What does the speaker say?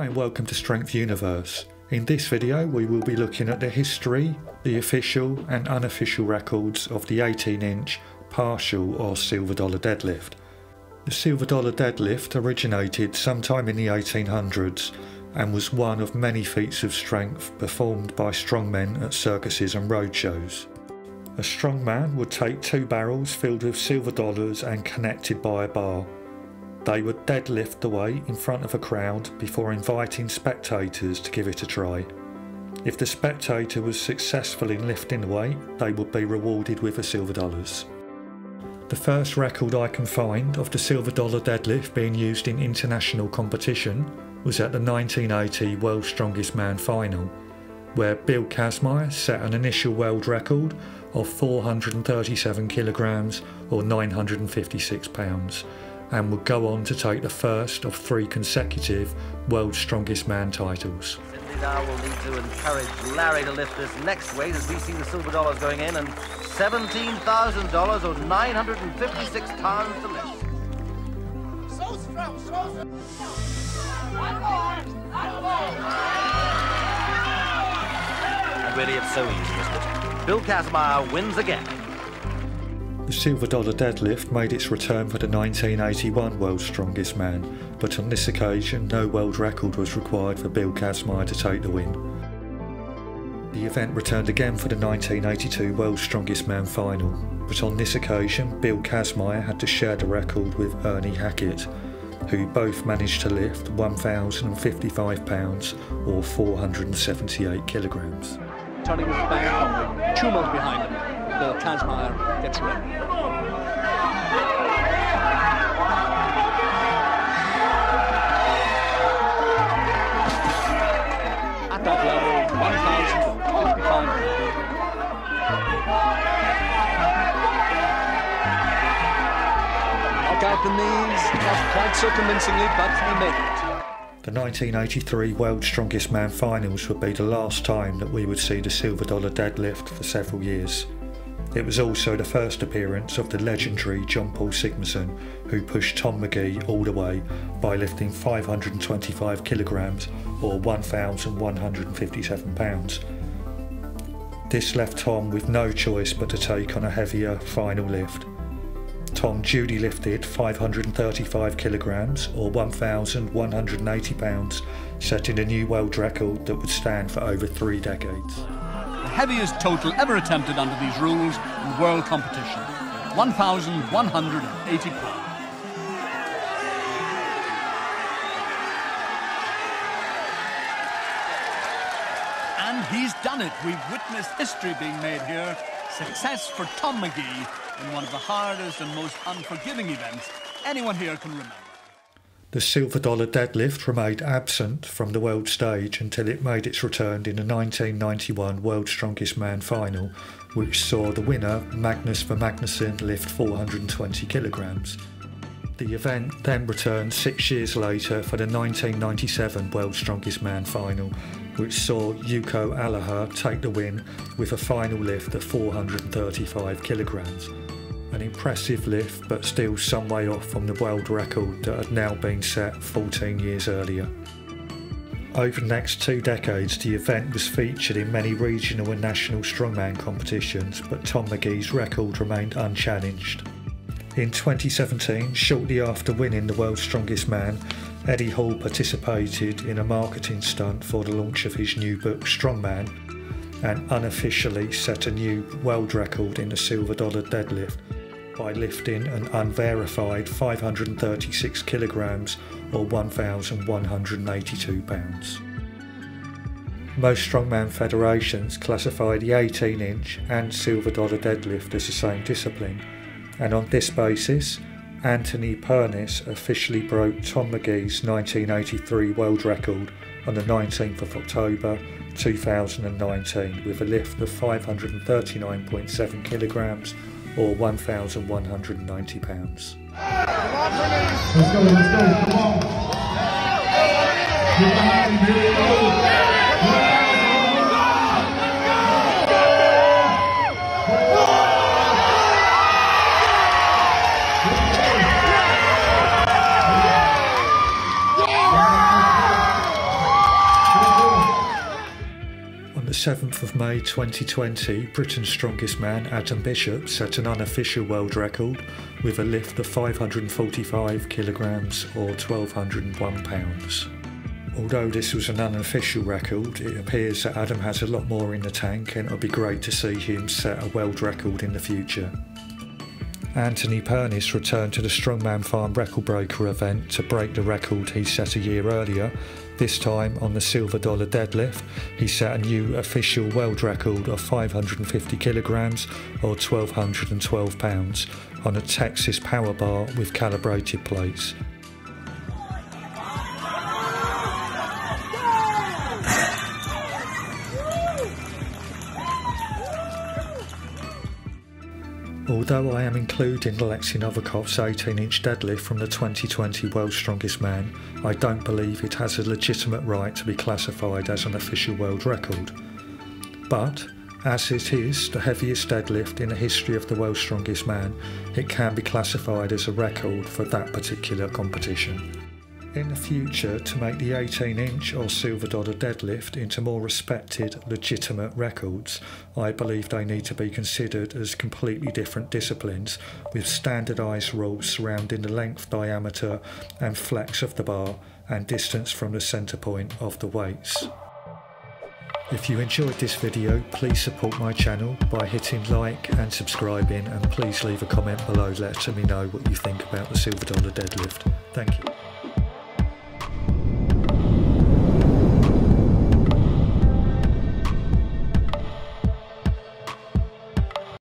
Hi and welcome to Strength Universe. In this video we will be looking at the history, the official and unofficial records of the 18 inch partial or silver dollar deadlift. The silver dollar deadlift originated sometime in the 1800s and was one of many feats of strength performed by strongmen at circuses and roadshows. A strongman would take two barrels filled with silver dollars and connected by a bar. They would deadlift the weight in front of a crowd before inviting spectators to give it a try. If the spectator was successful in lifting the weight, they would be rewarded with a silver dollars. The first record I can find of the silver dollar deadlift being used in international competition was at the 1980 World's Strongest Man final, where Bill Kazmaier set an initial world record of 437 kilograms or 956 pounds and would go on to take the first of three consecutive World's Strongest Man titles. Cindy now will need to encourage Larry to lift this next weight as we see the silver dollars going in and $17,000 or 956 pounds to lift. So strong, so strong. And really it's so easy, isn't it? Bill Kazmaier wins again. The silver dollar deadlift made its return for the 1981 World's Strongest Man, but on this occasion no world record was required for Bill Kazmaier to take the win. The event returned again for the 1982 World's Strongest Man final, but on this occasion Bill Kazmaier had to share the record with Ernie Hackett, who both managed to lift 1,055 pounds or 478 kilograms. turning his back the tumult behind him. Bill Kazmaier gets. At that level, 1,055 Knock the knees, not quite so convincingly, but he made it. The 1983 World's Strongest Man finals would be the last time that we would see the silver dollar deadlift for several years. It was also the first appearance of the legendary John Paul Sigmarsson, who pushed Tom Magee all the way by lifting 525 kilograms or 1,157 pounds. This left Tom with no choice but to take on a heavier final lift. Tom duty lifted 535 kilograms or 1,180 pounds, setting a new world record that would stand for over three decades. Heaviest total ever attempted under these rules in world competition 1,180 pounds. And he's done it. We've witnessed history being made here. Success for Tom Magee in one of the hardest and most unforgiving events anyone here can remember. The silver dollar deadlift remained absent from the world stage until it made its return in the 1991 World's Strongest Man final, which saw the winner, Magnus Ver Magnusson, lift 420 kilograms. The event then returned six years later for the 1997 World's Strongest Man final, which saw Jouko Ahola take the win with a final lift of 435 kilograms an impressive lift, but still some way off from the world record that had now been set 14 years earlier. Over the next two decades, the event was featured in many regional and national strongman competitions, but Tom Magee's record remained unchallenged. In 2017, shortly after winning the World's Strongest Man, Eddie Hall participated in a marketing stunt for the launch of his new book Strongman and unofficially set a new world record in the silver dollar deadlift by lifting an unverified 536 kilograms or 1,182 pounds. Most strongman federations classify the 18 inch and silver dollar deadlift as the same discipline, and on this basis, Anthony Pernice officially broke Tom Magee's 1983 world record on the 19th of October 2019 with a lift of 539.7 kilograms or 1,190 pounds. Let's go, let's go, come on. 7th of May 2020, Britain's strongest man, Adam Bishop, set an unofficial world record with a lift of 545 kilograms or 1201 pounds. Although this was an unofficial record, it appears that Adam has a lot more in the tank and it would be great to see him set a world record in the future. Anthony Pernice returned to the Strongman Farm Record Breaker event to break the record he set a year earlier. This time on the silver dollar deadlift, he set a new official world record of 550 kilograms or 1212 pounds on a Texas power bar with calibrated plates. Although I am including Alexei Novikov's 18 inch deadlift from the 2020 World's Strongest Man, I don't believe it has a legitimate right to be classified as an official world record. But, as it is the heaviest deadlift in the history of the World's Strongest Man, it can be classified as a record for that particular competition in the future to make the 18 inch or silver dollar deadlift into more respected, legitimate records, I believe they need to be considered as completely different disciplines with standardised rules surrounding the length, diameter, and flex of the bar and distance from the centre point of the weights. If you enjoyed this video, please support my channel by hitting like and subscribing and please leave a comment below letting me know what you think about the silver dollar deadlift. Thank you.